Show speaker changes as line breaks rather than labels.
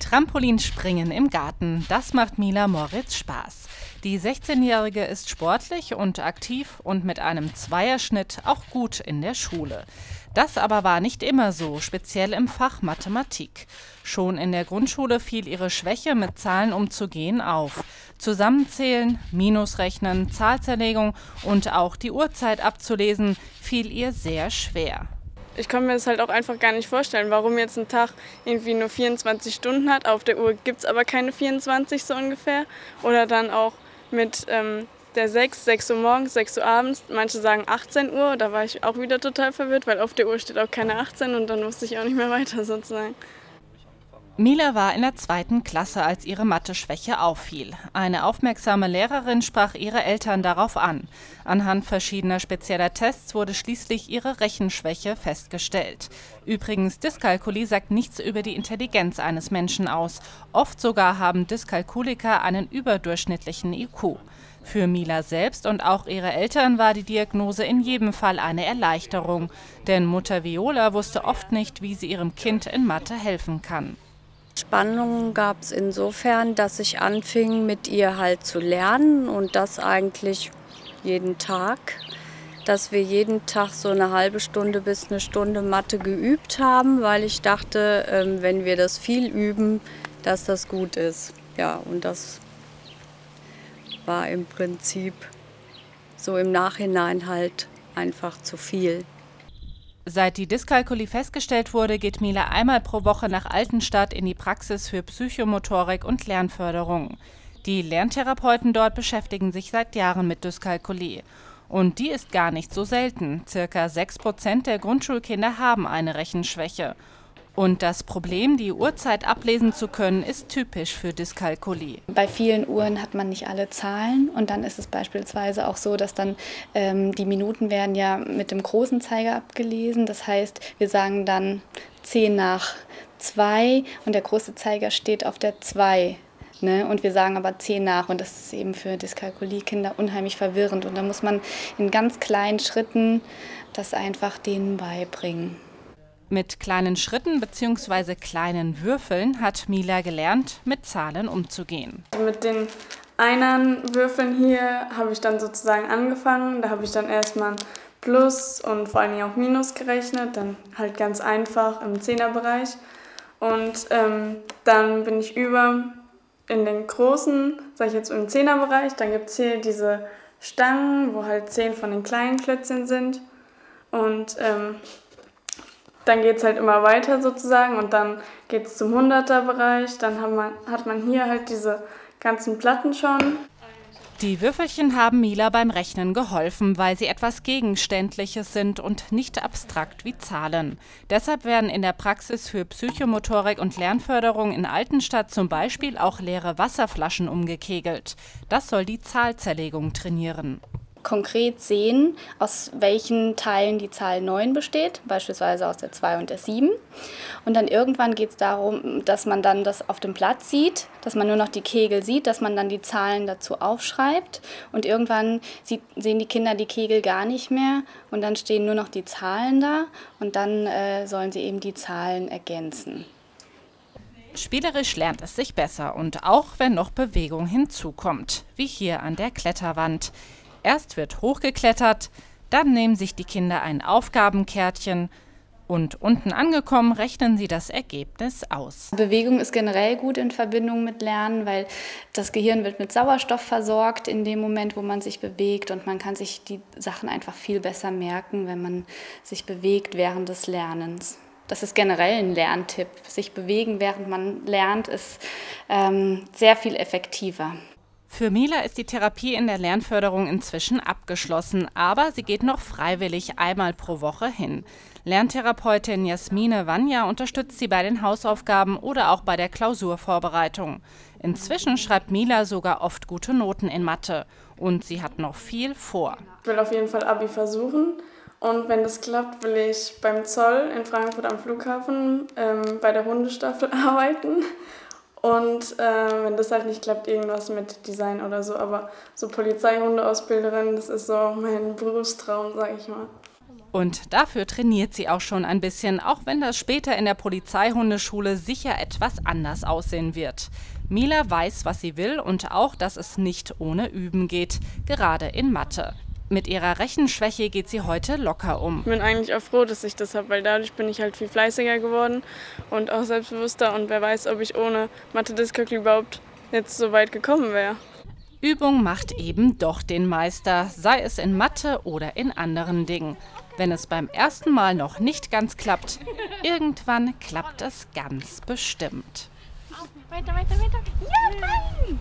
Trampolinspringen im Garten, das macht Mila Moritz Spaß. Die 16-Jährige ist sportlich und aktiv und mit einem Zweierschnitt auch gut in der Schule. Das aber war nicht immer so, speziell im Fach Mathematik. Schon in der Grundschule fiel ihre Schwäche, mit Zahlen umzugehen, auf. Zusammenzählen, Minusrechnen, Zahlzerlegung und auch die Uhrzeit abzulesen, fiel ihr sehr schwer
ich kann mir das halt auch einfach gar nicht vorstellen, warum jetzt ein Tag irgendwie nur 24 Stunden hat. Auf der Uhr gibt es aber keine 24 so ungefähr. Oder dann auch mit ähm, der 6, 6 Uhr morgens, 6 Uhr abends. Manche sagen 18 Uhr, da war ich auch wieder total verwirrt, weil auf der Uhr steht auch keine 18 und dann wusste ich auch nicht mehr weiter sozusagen.
Mila war in der zweiten Klasse, als ihre Mathe-Schwäche auffiel. Eine aufmerksame Lehrerin sprach ihre Eltern darauf an. Anhand verschiedener spezieller Tests wurde schließlich ihre Rechenschwäche festgestellt. Übrigens, Dyskalkulie sagt nichts über die Intelligenz eines Menschen aus. Oft sogar haben Dyskalkuliker einen überdurchschnittlichen IQ. Für Mila selbst und auch ihre Eltern war die Diagnose in jedem Fall eine Erleichterung, denn Mutter Viola wusste oft nicht, wie sie ihrem Kind in Mathe helfen kann.
Spannungen gab es insofern, dass ich anfing, mit ihr halt zu lernen und das eigentlich jeden Tag. Dass wir jeden Tag so eine halbe Stunde bis eine Stunde Mathe geübt haben, weil ich dachte, ähm, wenn wir das viel üben, dass das gut ist. Ja, und das war im Prinzip so im Nachhinein halt einfach zu viel.
Seit die Dyskalkulie festgestellt wurde, geht Mila einmal pro Woche nach Altenstadt in die Praxis für Psychomotorik und Lernförderung. Die Lerntherapeuten dort beschäftigen sich seit Jahren mit Dyskalkulie. Und die ist gar nicht so selten. Circa 6 Prozent der Grundschulkinder haben eine Rechenschwäche. Und das Problem, die Uhrzeit ablesen zu können, ist typisch für Dyskalkulie.
Bei vielen Uhren hat man nicht alle Zahlen und dann ist es beispielsweise auch so, dass dann ähm, die Minuten werden ja mit dem großen Zeiger abgelesen. Das heißt, wir sagen dann 10 nach 2 und der große Zeiger steht auf der 2. Ne? Und wir sagen aber 10 nach und das ist eben für Dyskalkulie-Kinder unheimlich verwirrend. Und da muss man in ganz kleinen Schritten das einfach denen beibringen.
Mit kleinen Schritten bzw. kleinen Würfeln hat Mila gelernt, mit Zahlen umzugehen.
Mit den Einern Würfeln hier habe ich dann sozusagen angefangen. Da habe ich dann erstmal Plus und vor allem auch Minus gerechnet, dann halt ganz einfach im Zehnerbereich. Und ähm, dann bin ich über in den großen, sage ich jetzt im Zehnerbereich. Dann gibt es hier diese Stangen, wo halt zehn von den kleinen Klötzchen sind. Und ähm, dann geht es halt immer weiter sozusagen und dann geht es zum 100er-Bereich. Dann hat man, hat man hier halt diese ganzen Platten schon.
Die Würfelchen haben Mila beim Rechnen geholfen, weil sie etwas Gegenständliches sind und nicht abstrakt wie Zahlen. Deshalb werden in der Praxis für Psychomotorik und Lernförderung in Altenstadt zum Beispiel auch leere Wasserflaschen umgekegelt. Das soll die Zahlzerlegung trainieren
konkret sehen, aus welchen Teilen die Zahl 9 besteht, beispielsweise aus der 2 und der 7. Und dann irgendwann geht es darum, dass man dann das auf dem Blatt sieht, dass man nur noch die Kegel sieht, dass man dann die Zahlen dazu aufschreibt. Und irgendwann sieht, sehen die Kinder die Kegel gar nicht mehr und dann stehen nur noch die Zahlen da und dann äh, sollen sie eben die Zahlen ergänzen.
Spielerisch lernt es sich besser und auch wenn noch Bewegung hinzukommt, wie hier an der Kletterwand. Erst wird hochgeklettert, dann nehmen sich die Kinder ein Aufgabenkärtchen und unten angekommen rechnen sie das Ergebnis aus.
Bewegung ist generell gut in Verbindung mit Lernen, weil das Gehirn wird mit Sauerstoff versorgt in dem Moment, wo man sich bewegt und man kann sich die Sachen einfach viel besser merken, wenn man sich bewegt während des Lernens. Das ist generell ein Lerntipp. Sich bewegen, während man lernt, ist ähm, sehr viel effektiver.
Für Mila ist die Therapie in der Lernförderung inzwischen abgeschlossen, aber sie geht noch freiwillig einmal pro Woche hin. Lerntherapeutin Jasmine Vanya unterstützt sie bei den Hausaufgaben oder auch bei der Klausurvorbereitung. Inzwischen schreibt Mila sogar oft gute Noten in Mathe und sie hat noch viel vor.
Ich will auf jeden Fall Abi versuchen und wenn das klappt, will ich beim Zoll in Frankfurt am Flughafen ähm, bei der Hundestaffel arbeiten und äh, wenn das halt nicht klappt, irgendwas mit Design oder so. Aber so Polizeihundeausbilderin, das ist so mein Berufstraum, sag ich mal.
Und dafür trainiert sie auch schon ein bisschen, auch wenn das später in der Polizeihundeschule sicher etwas anders aussehen wird. Mila weiß, was sie will und auch, dass es nicht ohne Üben geht, gerade in Mathe. Mit ihrer Rechenschwäche geht sie heute locker um.
Ich bin eigentlich auch froh, dass ich das habe, weil dadurch bin ich halt viel fleißiger geworden und auch selbstbewusster und wer weiß, ob ich ohne Mathe-Dyskalkulie überhaupt jetzt so weit gekommen wäre.
Übung macht eben doch den Meister, sei es in Mathe oder in anderen Dingen. Wenn es beim ersten Mal noch nicht ganz klappt, irgendwann klappt es ganz bestimmt.
Weiter, weiter, weiter. Ja, nein!